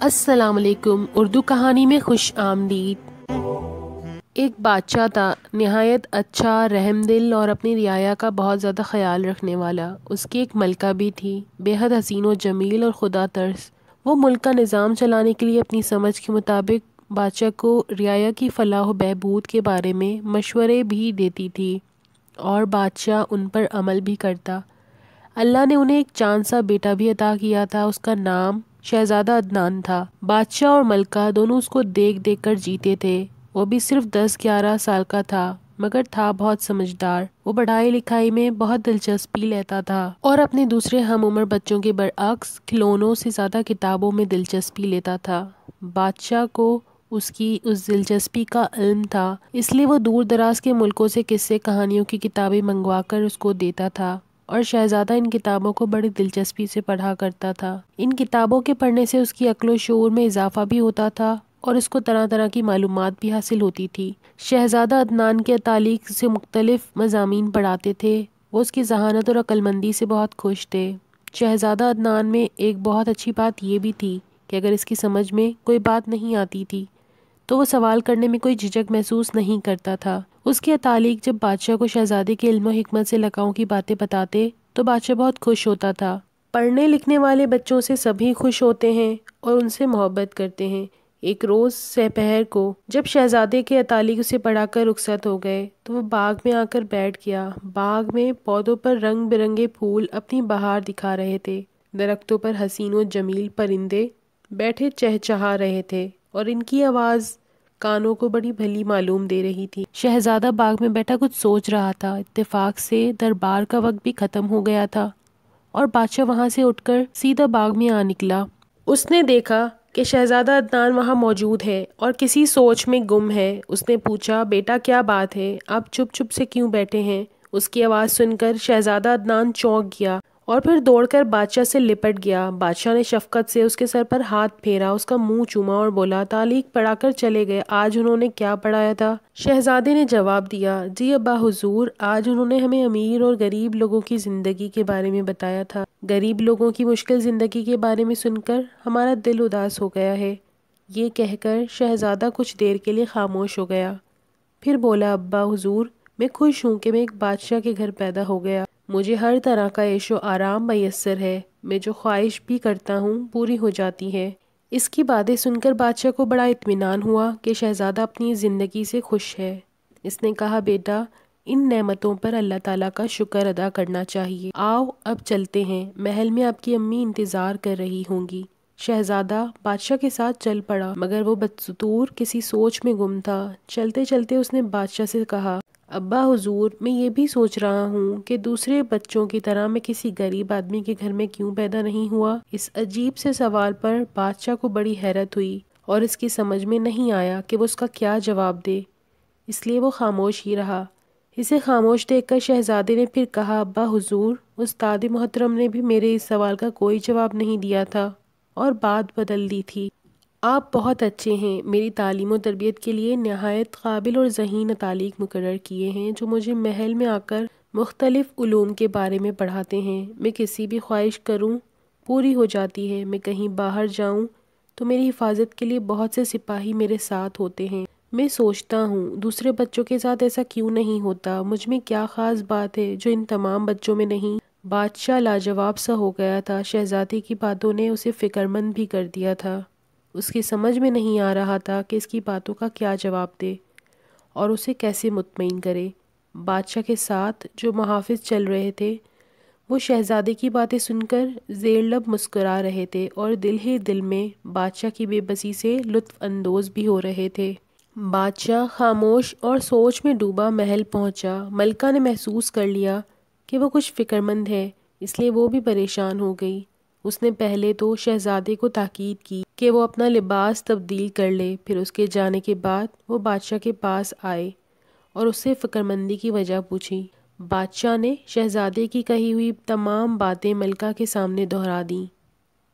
السلام علیکم اردو کہانی میں خوش آمدید ایک بادشاہ تھا نہایت اچھا رحم دل اور اپنی رعایا کا بہت زیادہ خیال رکھنے والا اس کی ایک ملکہ بھی تھی بے حد حسین و جمیل اور خدا ترس وہ ملک کا نظام چلانے کے لیے اپنی سمجھ کے مطابق بادشاہ کو رعایا کی فلاح و بہبود کے بارے میں مشورے بھی دیتی تھی اور بادشاہ ان پر عمل بھی کرتا اللہ نے انہیں ایک چاند سا بیٹا بھی عطا کیا تھا، اس کا نام شہزادہ عدنان تھا۔ بادشاہ اور ملکہ دونوں اس کو دیکھ دیکھ کر جیتے تھے۔ وہ بھی صرف دس گیارہ سال کا تھا، مگر تھا بہت سمجھدار۔ وہ پڑھائی لکھائی میں بہت دلچسپی لیتا تھا۔ اور اپنے دوسرے ہم عمر بچوں کے برعکس کھلونوں سے زیادہ کتابوں میں دلچسپی لیتا تھا۔ بادشاہ کو اس کی اس دلچسپی کا علم تھا، اس لیے وہ دور دراز کے ملکوں سے قصے کہانیوں کی کتابیں منگوا کر اس کو دیتا تھا۔ اور شہزادہ ان کتابوں کو بڑی دلچسپی سے پڑھا کرتا تھا۔ ان کتابوں کے پڑھنے سے اس کی عقل و شعور میں اضافہ بھی ہوتا تھا اور اس کو طرح طرح کی معلومات بھی حاصل ہوتی تھی۔ شہزادہ عدنان کے تعلیق سے مختلف مضامین پڑھاتے تھے۔ وہ اس کی ذہانت اور عقلمندی سے بہت خوش تھے۔ شہزادہ عدنان میں ایک بہت اچھی بات یہ بھی تھی کہ اگر اس کی سمجھ میں کوئی بات نہیں آتی تھی تو وہ سوال کرنے میں کوئی جھجک محسوس نہیں کرتا تھا۔ اس کے تعلیق جب بادشاہ کو شہزادے کے علم و حکمت سے لکاؤں کی باتیں بتاتے تو بادشاہ بہت خوش ہوتا تھا۔ پڑھنے لکھنے والے بچوں سے سبھی خوش ہوتے ہیں اور ان سے محبت کرتے ہیں۔ ایک روز سپہر کو جب شہزادے کے اطالق اسے پڑھا کر رخصت ہو گئے تو وہ باغ میں آ کر بیٹھ گیا۔ باغ میں پودوں پر رنگ برنگے پھول اپنی بہار دکھا رہے تھے۔ درختوں پر حسین و جمیل پرندے بیٹھے چہچہا رہے تھے اور ان کی آواز کانوں کو بڑی بھلی معلوم دے رہی تھی۔ شہزادہ باغ میں بیٹھا کچھ سوچ رہا تھا۔ اتفاق سے دربار کا وقت بھی ختم ہو گیا تھا اور بادشاہ وہاں سے اٹھ کر سیدھا باغ میں آ نکلا۔ اس نے دیکھا کہ شہزادہ عدنان وہاں موجود ہے اور کسی سوچ میں گم ہے۔ اس نے پوچھا، بیٹا، کیا بات ہے؟ آپ چپ چپ سے کیوں بیٹھے ہیں؟ اس کی آواز سن کر شہزادہ عدنان چونک گیا۔ اور پھر دوڑ کر بادشاہ سے لپٹ گیا۔ بادشاہ نے شفقت سے اس کے سر پر ہاتھ پھیرا، اس کا منہ چوما اور بولا، تعلیق پڑھا کر چلے گئے۔ آج انہوں نے کیا پڑھایا تھا؟ شہزادے نے جواب دیا جی ابا حضور، آج انہوں نے ہمیں امیر اور غریب لوگوں کی زندگی کے بارے میں بتایا تھا۔ غریب لوگوں کی مشکل زندگی کے بارے میں سن کر ہمارا دل اداس ہو گیا ہے۔ یہ کہہ کر شہزادہ کچھ دیر کے لیے خاموش ہو گیا۔ پھر بولا، ابا حضور، میں خوش ہوں کہ میں ایک بادشاہ کے گھر پیدا ہو گیا۔ مجھے ہر طرح کا عیش و آرام میسر ہے، میں جو خواہش بھی کرتا ہوں پوری ہو جاتی ہے اس کی باتیں سن کر بادشاہ کو بڑا اطمینان ہوا کہ شہزادہ اپنی زندگی سے خوش ہے۔ اس نے کہا، بیٹا، ان نعمتوں پر اللہ تعالیٰ کا شکر ادا کرنا چاہیے۔ آؤ، اب چلتے ہیں۔ محل میں آپ کی امی انتظار کر رہی ہوں گی شہزادہ بادشاہ کے ساتھ چل پڑا، مگر وہ بدستور کسی سوچ میں گم تھا۔ چلتے چلتے اس نے بادشاہ سے کہا ابا حضور، میں یہ بھی سوچ رہا ہوں کہ دوسرے بچوں کی طرح میں کسی غریب آدمی کے گھر میں کیوں پیدا نہیں ہوا؟ اس عجیب سے سوال پر بادشاہ کو بڑی حیرت ہوئی اور اس کی سمجھ میں نہیں آیا کہ وہ اس کا کیا جواب دے۔ اس لیے وہ خاموش ہی رہا۔ اسے خاموش دیکھ کر شہزادے نے پھر کہا، ابا حضور، استاد محترم نے بھی میرے اس سوال کا کوئی جواب نہیں دیا تھا اور بات بدل دی تھی۔ آپ بہت اچھے ہیں۔ میری تعلیم و تربیت کے لیے نہایت قابل اور ذہین تعلیق مقرر کیے ہیں جو مجھے محل میں آ کر مختلف علوم کے بارے میں پڑھاتے ہیں۔ میں کسی بھی خواہش کروں پوری ہو جاتی ہے۔ میں کہیں باہر جاؤں تو میری حفاظت کے لیے بہت سے سپاہی میرے ساتھ ہوتے ہیں۔ میں سوچتا ہوں، دوسرے بچوں کے ساتھ ایسا کیوں نہیں ہوتا؟ مجھ میں کیا خاص بات ہے جو ان تمام بچوں میں نہیں؟ بادشاہ لاجواب سا ہو گیا تھا۔ شہزادی کی باتوں نے اسے فکر مند بھی کر دیا تھا۔ اس کی سمجھ میں نہیں آ رہا تھا کہ اس کی باتوں کا کیا جواب دے اور اسے کیسے مطمئن کرے۔ بادشاہ کے ساتھ جو محافظ چل رہے تھے، وہ شہزادے کی باتیں سن کر زیر لب مسکرا رہے تھے اور دل ہی دل میں بادشاہ کی بے بسی سے لطف اندوز بھی ہو رہے تھے۔ بادشاہ خاموش اور سوچ میں ڈوبا محل پہنچا۔ ملکہ نے محسوس کر لیا کہ وہ کچھ فکر مند ہے، اس لیے وہ بھی پریشان ہو گئی۔ اس نے پہلے تو شہزادے کو تاکید کی۔ کہ وہ اپنا لباس تبدیل کر لے، پھر اس کے جانے کے بعد وہ بادشاہ کے پاس آئے اور اس سے فکر مندی کی وجہ پوچھی۔ بادشاہ نے شہزادے کی کہی ہوئی تمام باتیں ملکہ کے سامنے دہرا دیں۔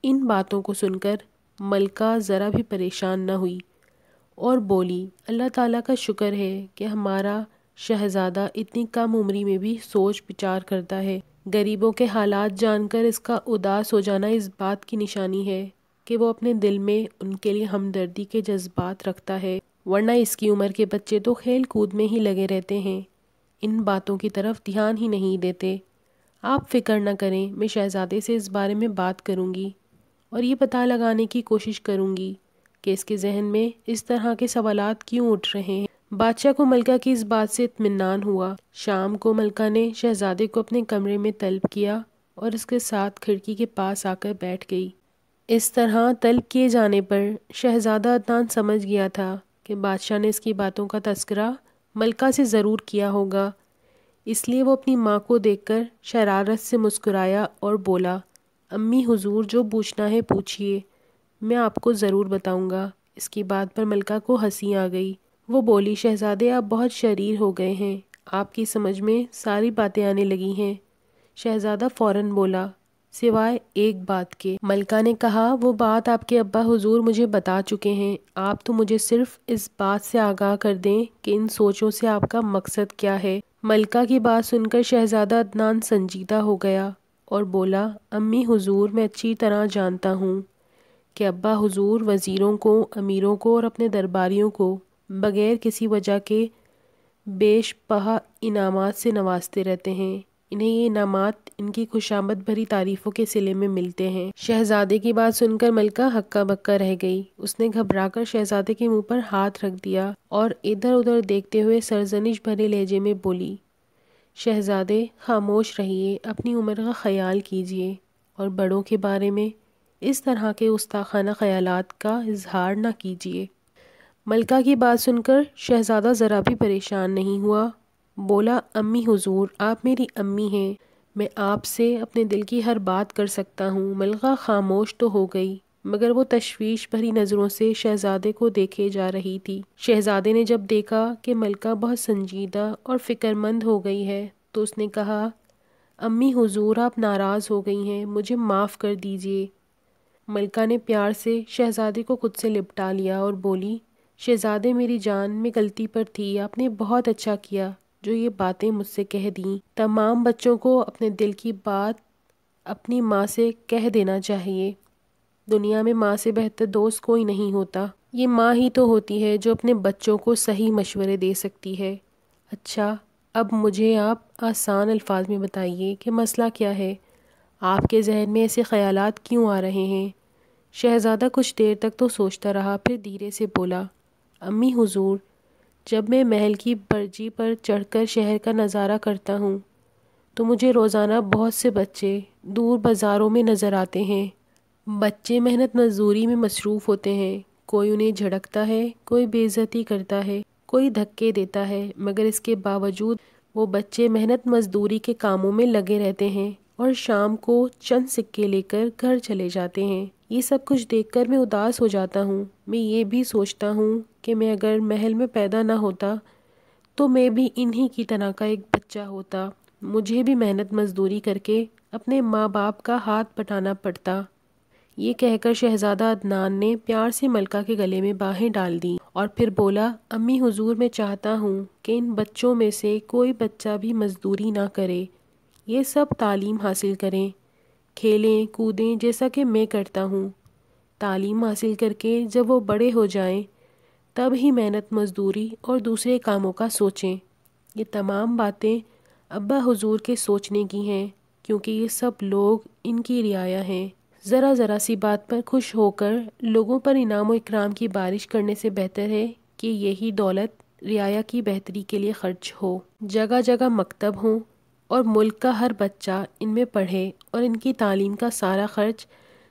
ان باتوں کو سن کر ملکہ ذرا بھی پریشان نہ ہوئی اور بولی، اللہ تعالیٰ کا شکر ہے کہ ہمارا شہزادہ اتنی کم عمری میں بھی سوچ بچار کرتا ہے۔ غریبوں کے حالات جان کر اس کا اداس ہو جانا اس بات کی نشانی ہے۔ کہ وہ اپنے دل میں ان کے لیے ہمدردی کے جذبات رکھتا ہے۔ ورنہ اس کی عمر کے بچے تو کھیل کود میں ہی لگے رہتے ہیں۔ ان باتوں کی طرف دھیان ہی نہیں دیتے۔ آپ فکر نہ کریں، میں شہزادے سے اس بارے میں بات کروں گی اور یہ پتہ لگانے کی کوشش کروں گی کہ اس کے ذہن میں اس طرح کے سوالات کیوں اٹھ رہے ہیں۔ بادشاہ کو ملکہ کی اس بات سے اطمینان ہوا۔ شام کو ملکہ نے شہزادے کو اپنے کمرے میں طلب کیا اور اس کے ساتھ کھڑکی کے پاس آ کر بیٹھ گئی۔ اس طرح طلب کیے جانے پر شہزادہ عدنان سمجھ گیا تھا کہ بادشاہ نے اس کی باتوں کا تذکرہ ملکہ سے ضرور کیا ہوگا۔ اس لیے وہ اپنی ماں کو دیکھ کر شرارت سے مسکرایا اور بولا، امی حضور، جو پوچھنا ہے پوچھئے، میں آپ کو ضرور بتاؤں گا اس کی بات پر ملکہ کو ہنسی آ گئی۔ وہ بولی، شہزادے، آپ بہت شریر ہو گئے ہیں۔ آپ کی سمجھ میں ساری باتیں آنے لگی ہیں شہزادہ فوراً بولا سوائے ایک بات کے۔ ملکہ نے کہا، وہ بات آپ کے ابا حضور مجھے بتا چکے ہیں۔ آپ تو مجھے صرف اس بات سے آگاہ کر دیں کہ ان سوچوں سے آپ کا مقصد کیا ہے۔ ملکہ کی بات سن کر شہزادہ عدنان سنجیدہ ہو گیا اور بولا، امی حضور، میں اچھی طرح جانتا ہوں کہ ابا حضور وزیروں کو، امیروں کو اور اپنے درباریوں کو بغیر کسی وجہ کے بیش پہا انعامات سے نوازتے رہتے ہیں۔ انہیں یہ انعامات ان کی خوشامد بھری تعریفوں کے سلے میں ملتے ہیں۔ شہزادے کی بات سن کر ملکہ ہکا بکا رہ گئی۔ اس نے گھبرا کر شہزادے کے منہ پر ہاتھ رکھ دیا اور ادھر ادھر دیکھتے ہوئے سرزنش بھرے لہجے میں بولی، شہزادے، خاموش رہیے، اپنی عمر کا خیال کیجیے اور بڑوں کے بارے میں اس طرح کے استاخانہ خیالات کا اظہار نہ کیجیے۔ ملکہ کی بات سن کر شہزادہ ذرا بھی پریشان نہیں ہوا۔ بولا، امی حضور، آپ میری امی ہیں، میں آپ سے اپنے دل کی ہر بات کر سکتا ہوں ملکہ خاموش تو ہو گئی، مگر وہ تشویش بھری نظروں سے شہزادے کو دیکھے جا رہی تھی۔ شہزادے نے جب دیکھا کہ ملکہ بہت سنجیدہ اور فکر مند ہو گئی ہے، تو اس نے کہا، امی حضور، آپ ناراض ہو گئی ہیں، مجھے معاف کر دیجیے ملکہ نے پیار سے شہزادے کو خود سے لپٹا لیا اور بولی، شہزادے، میری جان میں غلطی پر تھی، آپ نے بہت اچھا کیا جو یہ باتیں مجھ سے کہہ دیں۔ تمام بچوں کو اپنے دل کی بات اپنی ماں سے کہہ دینا چاہیے۔ دنیا میں ماں سے بہتر دوست کوئی نہیں ہوتا۔ یہ ماں ہی تو ہوتی ہے جو اپنے بچوں کو صحیح مشورے دے سکتی ہے۔ اچھا اب مجھے آپ آسان الفاظ میں بتائیے کہ مسئلہ کیا ہے۔ آپ کے ذہن میں ایسے خیالات کیوں آ رہے ہیں؟ شہزادہ کچھ دیر تک تو سوچتا رہا، پھر دھیرے سے بولا، امی حضور جب میں محل کی برجی پر چڑھ کر شہر کا نظارہ کرتا ہوں، تو مجھے روزانہ بہت سے بچے دور بازاروں میں نظر آتے ہیں۔ بچے محنت مزدوری میں مصروف ہوتے ہیں۔ کوئی انہیں جھڑکتا ہے، کوئی بے عزتی کرتا ہے، کوئی دھکے دیتا ہے، مگر اس کے باوجود وہ بچے محنت مزدوری کے کاموں میں لگے رہتے ہیں اور شام کو چند سکے لے کر گھر چلے جاتے ہیں۔ یہ سب کچھ دیکھ کر میں اداس ہو جاتا ہوں۔ میں یہ بھی سوچتا ہوں کہ میں اگر محل میں پیدا نہ ہوتا تو میں بھی انہی کی طرح کا ایک بچہ ہوتا۔ مجھے بھی محنت مزدوری کر کے اپنے ماں باپ کا ہاتھ پٹانا پڑتا۔ یہ کہہ کر شہزادہ عدنان نے پیار سے ملکہ کے گلے میں باہیں ڈال دیں اور پھر بولا، امی حضور، میں چاہتا ہوں کہ ان بچوں میں سے کوئی بچہ بھی مزدوری نہ کرے۔ یہ سب تعلیم حاصل کریں۔ کھیلیں، کودیں، جیسا کہ میں کرتا ہوں۔ تعلیم حاصل کر کے جب وہ بڑے ہو جائیں تب ہی محنت، مزدوری اور دوسرے کاموں کا سوچیں۔ یہ تمام باتیں ابا حضور کے سوچنے کی ہیں، کیونکہ یہ سب لوگ ان کی رعایا ہیں۔ ذرا ذرا سی بات پر خوش ہو کر لوگوں پر انعام و اکرام کی بارش کرنے سے بہتر ہے کہ یہی دولت رعایا کی بہتری کے لیے خرچ ہو۔ جگہ جگہ مکتب ہوں اور ملک کا ہر بچہ ان میں پڑھے اور ان کی تعلیم کا سارا خرچ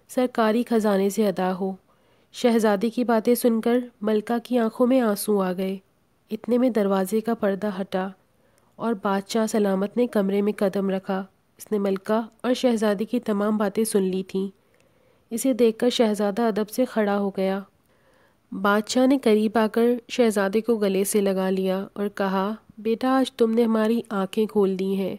سرکاری خزانے سے ادا ہو۔ شہزادی کی باتیں سن کر ملکہ کی آنکھوں میں آنسو آ گئے۔ اتنے میں دروازے کا پردہ ہٹا اور بادشاہ سلامت نے کمرے میں قدم رکھا۔ اس نے ملکہ اور شہزادی کی تمام باتیں سن لی تھیں۔ اسے دیکھ کر شہزادہ ادب سے کھڑا ہو گیا۔ بادشاہ نے قریب آ کر شہزادے کو گلے سے لگا لیا اور کہا، بیٹا، آج تم نے ہماری آنکھیں کھول دی ہیں۔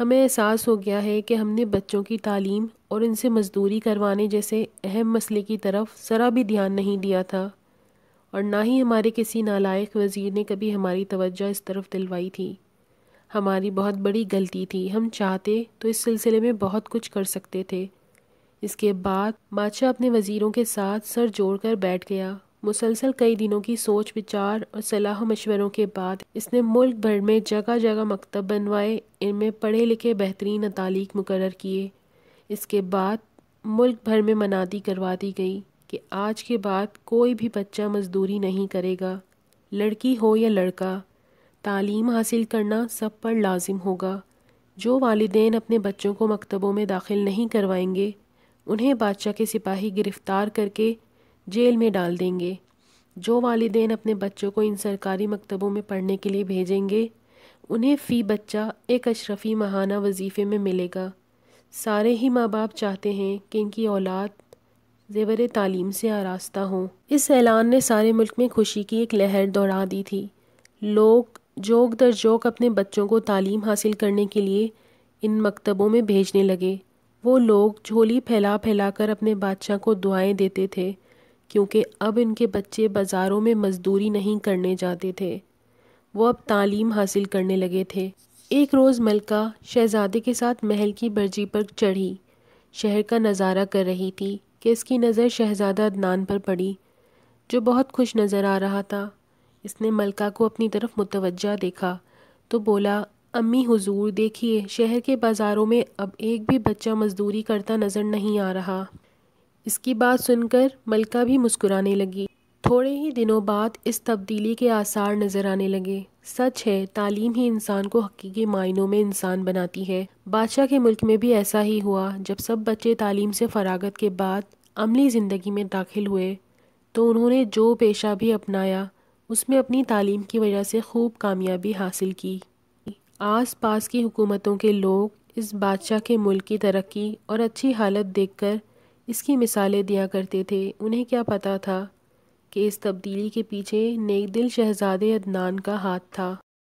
ہمیں احساس ہو گیا ہے کہ ہم نے بچوں کی تعلیم اور ان سے مزدوری کروانے جیسے اہم مسئلے کی طرف ذرا بھی دھیان نہیں دیا تھا اور نہ ہی ہمارے کسی نالائق وزیر نے کبھی ہماری توجہ اس طرف دلوائی تھی۔ ہماری بہت بڑی غلطی تھی۔ ہم چاہتے تو اس سلسلے میں بہت کچھ کر سکتے تھے۔ اس کے بعد بادشاہ اپنے وزیروں کے ساتھ سر جوڑ کر بیٹھ گیا۔ مسلسل کئی دنوں کی سوچ بچار اور صلاح و مشوروں کے بعد اس نے ملک بھر میں جگہ جگہ مکتب بنوائے، ان میں پڑھے لکھے بہترین اطالق مقرر کیے۔ اس کے بعد ملک بھر میں منادی کروا دی گئی کہ آج کے بعد کوئی بھی بچہ مزدوری نہیں کرے گا۔ لڑکی ہو یا لڑکا، تعلیم حاصل کرنا سب پر لازم ہوگا۔ جو والدین اپنے بچوں کو مکتبوں میں داخل نہیں کروائیں گے، انہیں بادشاہ کے سپاہی گرفتار کر کے جیل میں ڈال دیں گے۔ جو والدین اپنے بچوں کو ان سرکاری مکتبوں میں پڑھنے کے لیے بھیجیں گے، انہیں فی بچہ ایک اشرفی ماہانہ وظیفے میں ملے گا۔ سارے ہی ماں باپ چاہتے ہیں کہ ان کی اولاد زیور تعلیم سے آراستہ ہوں اس اعلان نے سارے ملک میں خوشی کی ایک لہر دوڑا دی تھی۔ لوگ جوک در جوک اپنے بچوں کو تعلیم حاصل کرنے کے لیے ان مکتبوں میں بھیجنے لگے۔ وہ لوگ جھولی پھیلا پھیلا کر اپنے بادشاہ کو دعائیں دیتے تھے۔ کیونکہ اب ان کے بچے بازاروں میں مزدوری نہیں کرنے جاتے تھے۔ وہ اب تعلیم حاصل کرنے لگے تھے۔ ایک روز ملکہ شہزادے کے ساتھ محل کی برجی پر چڑھی۔ شہر کا نظارہ کر رہی تھی کہ اس کی نظر شہزادہ عدنان پر پڑی، جو بہت خوش نظر آ رہا تھا۔ اس نے ملکہ کو اپنی طرف متوجہ دیکھا، تو بولا، امی حضور، دیکھیے، شہر کے بازاروں میں اب ایک بھی بچہ مزدوری کرتا نظر نہیں آ رہا۔ اس کی بات سن کر ملکہ بھی مسکرانے لگی۔ تھوڑے ہی دنوں بعد اس تبدیلی کے آثار نظر آنے لگے۔ سچ ہے، تعلیم ہی انسان کو حقیقی معنوں میں انسان بناتی ہے۔ بادشاہ کے ملک میں بھی ایسا ہی ہوا۔ جب سب بچے تعلیم سے فراغت کے بعد عملی زندگی میں داخل ہوئے، تو انہوں نے جو پیشہ بھی اپنایا، اس میں اپنی تعلیم کی وجہ سے خوب کامیابی حاصل کی۔ آس پاس کی حکومتوں کے لوگ اس بادشاہ کے ملک کی ترقی اور اچھی حالت دیکھ کر اس کی مثالیں دیا کرتے تھے۔ انہیں کیا پتہ تھا کہ اس تبدیلی کے پیچھے نیک دل شہزادے عدنان کا ہاتھ تھا۔